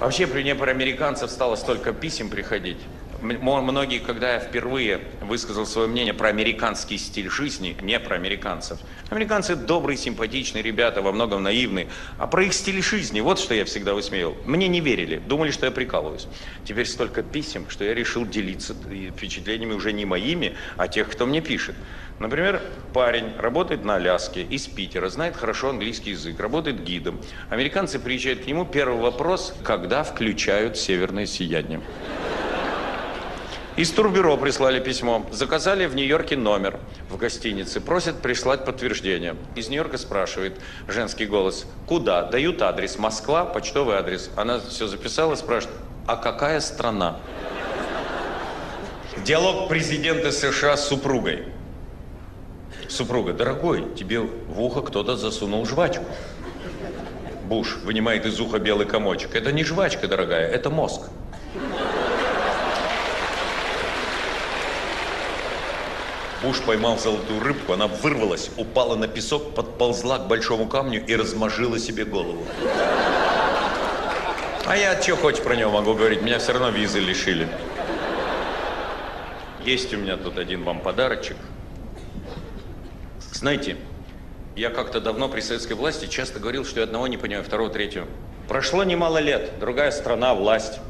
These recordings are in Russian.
Вообще, при мне про американцев стало столько писем приходить. Многие, когда я впервые высказал свое мнение про американский стиль жизни, не про американцев. Американцы добрые, симпатичные ребята, во многом наивные. А про их стиль жизни, вот что я всегда высмеял. Мне не верили, думали, что я прикалываюсь. Теперь столько писем, что я решил делиться впечатлениями уже не моими, а тех, кто мне пишет. Например, парень работает на Аляске из Питера, знает хорошо английский язык, работает гидом. Американцы приезжают к нему, первый вопрос, когда включают северное сияние. Из турбюро прислали письмо. Заказали в Нью-Йорке номер в гостинице. Просят прислать подтверждение. Из Нью-Йорка спрашивает женский голос. Куда? Дают адрес. Москва, почтовый адрес. Она все записала, спрашивает, а какая страна? Диалог президента США с супругой. Супруга, дорогой, тебе в ухо кто-то засунул жвачку. Буш вынимает из уха белый комочек. Это не жвачка, дорогая, это мозг. Буш поймал золотую рыбку, она вырвалась, упала на песок, подползла к большому камню и размажила себе голову. А я что хоть про него могу говорить, меня все равно визы лишили. Есть у меня тут один вам подарочек. Знаете, я как-то давно при советской власти часто говорил, что я одного не понимаю, второго, третьего. Прошло немало лет, другая страна, власть.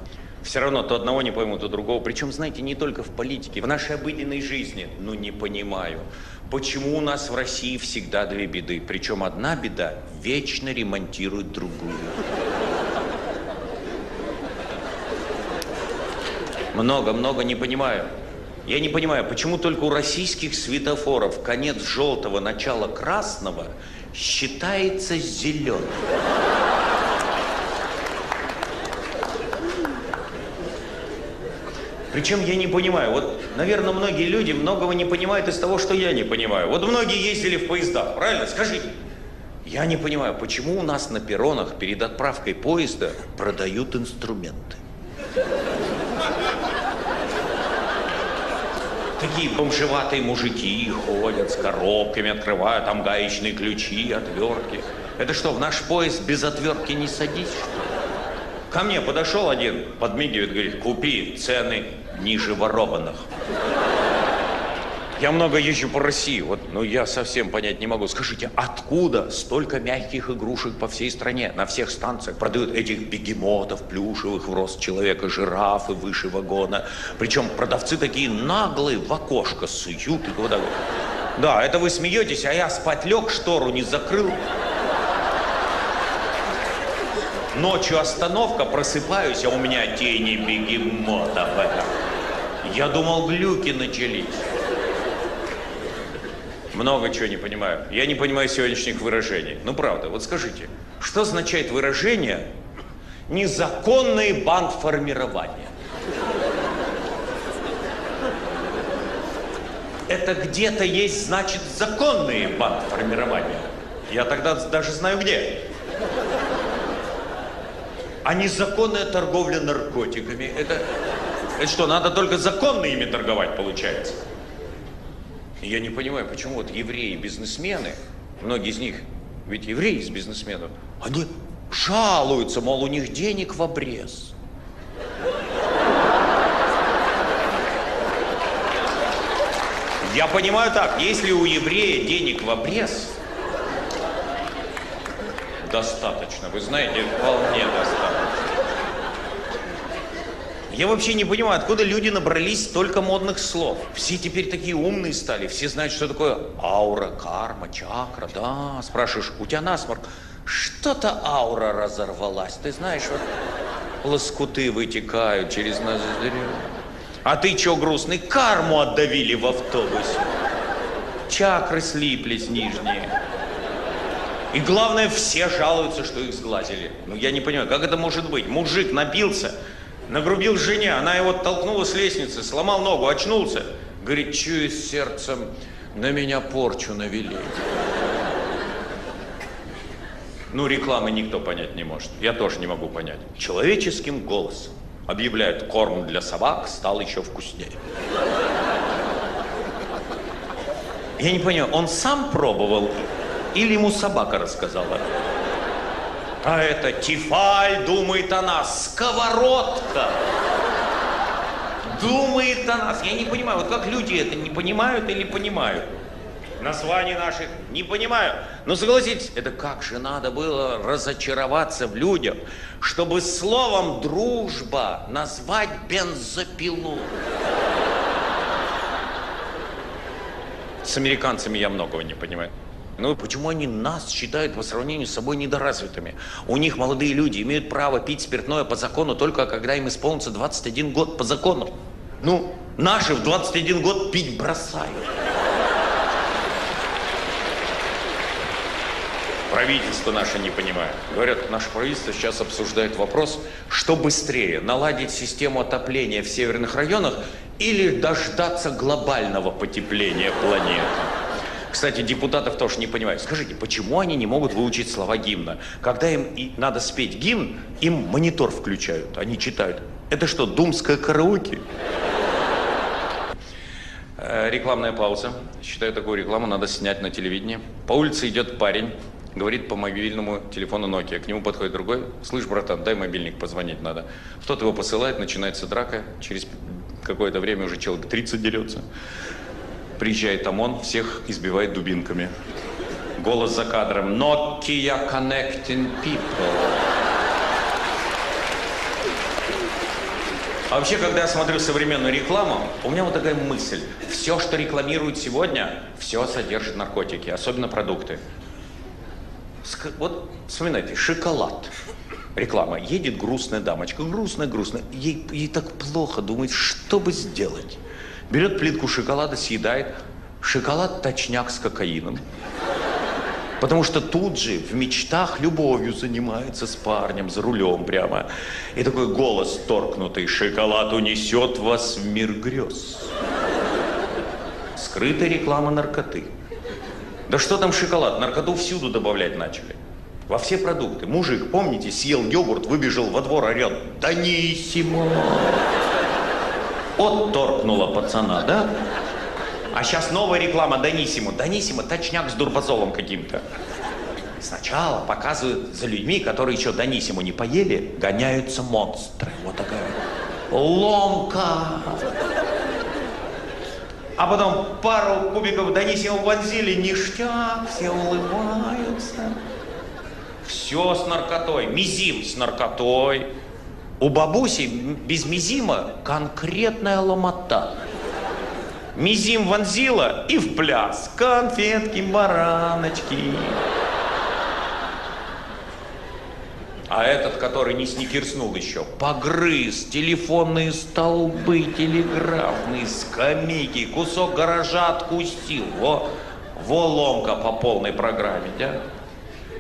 Все равно то одного не пойму, то другого. Причем, знаете, не только в политике, в нашей обыденной жизни. Ну, не понимаю, почему у нас в России всегда две беды. Причем одна беда вечно ремонтирует другую. Много-много не понимаю. Я не понимаю, почему только у российских светофоров конец желтого, начало красного считается зеленым. Причем я не понимаю, вот, наверное, многие люди многого не понимают из того, что я не понимаю. Вот многие ездили в поездах, правильно? Скажите. Я не понимаю, почему у нас на перронах перед отправкой поезда продают инструменты. Такие бомжеватые мужики ходят с коробками, открывают там гаечные ключи, отвертки. Это что, в наш поезд без отвертки не садись, что ли? Ко мне подошел один, подмигивает, говорит, купи, цены ниже ворованных. Я много езжу по России, вот, но я совсем понять не могу. Скажите, откуда столько мягких игрушек по всей стране? На всех станциях продают этих бегемотов плюшевых в рост человека, жирафы выше вагона. Причем продавцы такие наглые, в окошко суют и куда Да, это вы смеетесь, а я спать лег, штору не закрыл. Ночью остановка, просыпаюсь, а у меня тени бегемота в этом. Я думал, глюки начались. Много чего не понимаю. Я не понимаю сегодняшних выражений. Ну, правда, вот скажите, что означает выражение «незаконный бандформирование»? Это где-то есть, значит, законные бандформирования. Я тогда даже знаю где. А незаконная торговля наркотиками, это, это что, надо только законно ими торговать, получается? Я не понимаю, почему вот евреи бизнесмены, многие из них, ведь евреи из бизнесменов, они жалуются, мол, у них денег в обрез. Я понимаю так, если у еврея денег в обрез, достаточно, вы знаете, вполне достаточно. Я вообще не понимаю, откуда люди набрались столько модных слов. Все теперь такие умные стали, все знают, что такое аура, карма, чакра, да. Спрашиваешь, у тебя насморк? Что-то аура разорвалась, ты знаешь, вот лоскуты вытекают через ноздрю. А ты чё грустный? Карму отдавили в автобусе. Чакры слиплись нижние. И главное, все жалуются, что их сглазили. Ну, я не понимаю, как это может быть? Мужик напился, нагрубил жене, она его толкнула с лестницы, сломал ногу, очнулся. Говорит, чую сердцем, на меня порчу навели. Ну, рекламы никто понять не может. Я тоже не могу понять. Человеческим голосом объявляют, корм для собак стал еще вкуснее. Я не понимаю, он сам пробовал или ему собака рассказала? А это Тифаль думает о нас, сковородка думает о нас. Я не понимаю, вот как люди это не понимают или понимают? Названий наших не понимаю. Но согласитесь, это как же надо было разочароваться в людях, чтобы словом дружба назвать бензопилу. С американцами я многого не понимаю. Ну почему они нас считают по сравнению с собой недоразвитыми? У них молодые люди имеют право пить спиртное по закону только когда им исполнится 21 год по закону. Ну, наши в 21 год пить бросают. Правительство наше не понимает. Говорят, наше правительство сейчас обсуждает вопрос, что быстрее, наладить систему отопления в северных районах или дождаться глобального потепления планеты. Кстати, депутатов тоже не понимают. Скажите, почему они не могут выучить слова гимна? Когда им и надо спеть гимн, им монитор включают, они читают. Это что, думское караоке? Э, рекламная пауза. Считаю, такую рекламу надо снять на телевидении. По улице идет парень, говорит по мобильному телефону Nokia. К нему подходит другой. Слышь, братан, дай мобильник, позвонить надо. Тот его посылает, начинается драка. Через какое-то время уже человек 30 дерется. Приезжает ОМОН, всех избивает дубинками. Голос за кадром. Nokia connecting people. А вообще, когда я смотрю современную рекламу, у меня вот такая мысль. Все, что рекламируют сегодня, все содержит наркотики, особенно продукты. Вот вспоминайте, шоколад. Реклама. Едет грустная дамочка, грустная, грустная. Ей, ей так плохо, думает, что бы сделать. Берет плитку шоколада, съедает. Шоколад точняк с кокаином. Потому что тут же в мечтах любовью занимается с парнем за рулем прямо. И такой голос торкнутый, шоколад унесет вас в мир грез. Скрытая реклама наркоты. Да что там шоколад, наркоту всюду добавлять начали. Во все продукты. Мужик, помните, съел йогурт, выбежал во двор, орет, Даниссимо. Отторкнула пацана, да? А сейчас новая реклама Данисиму. Данисима точняк с дурбазолом каким-то. Сначала показывают за людьми, которые еще Данисиму не поели, гоняются монстры. Вот такая ломка. А потом пару кубиков Данисиму вонзили, ништяк, все улыбаются. Все с наркотой. Мизим с наркотой. У бабуси без мизима конкретная ломота. Мизим вонзила и в пляс. Конфетки, бараночки. А этот, который не сникерснул еще, погрыз телефонные столбы, телеграфные скамейки, кусок гаража откусил. Во, во ломка по полной программе, да?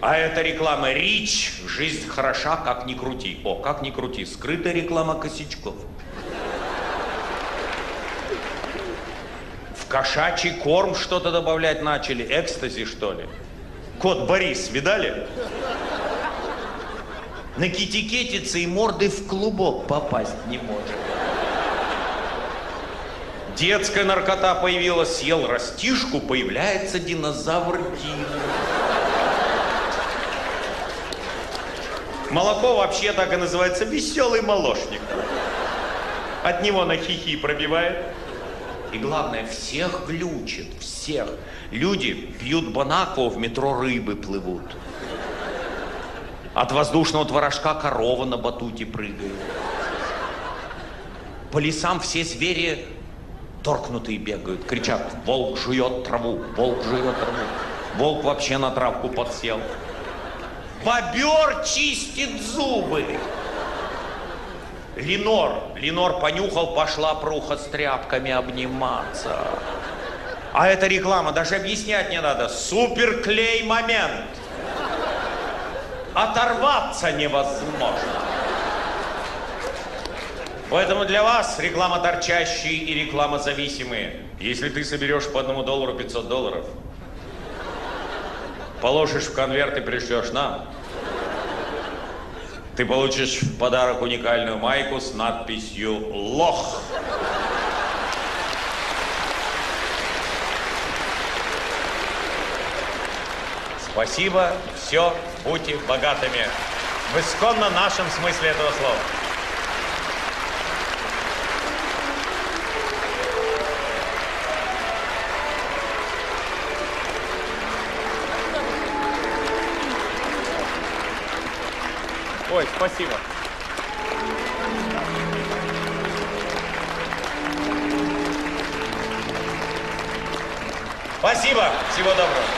А это реклама Рич. Жизнь хороша, как ни крути. О, как ни крути. Скрытая реклама косячков. кошачий корм что-то добавлять начали, экстази что ли. Кот Борис, видали? На китикетице и мордой в клубок попасть не может. Детская наркота появилась, съел растишку, появляется динозавр Дина. Молоко вообще так и называется веселый молочник. От него на хихи пробивает. И главное, всех глючит, всех. Люди пьют Бонакву, в метро рыбы плывут. От воздушного творожка корова на батуте прыгает. По лесам все звери торкнутые бегают, кричат, волк жует траву, волк жует траву. Волк вообще на травку подсел. Бобер чистит зубы. Ленор, Ленор понюхал, пошла пруха с тряпками обниматься. А эта реклама, даже объяснять не надо. Супер клей момент. Оторваться невозможно. Поэтому для вас реклама торчащие и реклама зависимые. Если ты соберешь по одному доллару 500 долларов, положишь в конверт и пришлешь нам, ты получишь в подарок уникальную майку с надписью «Лох». Спасибо, все, будьте богатыми. В исконно нашем смысле этого слова. Ой, спасибо. Спасибо. Всего доброго.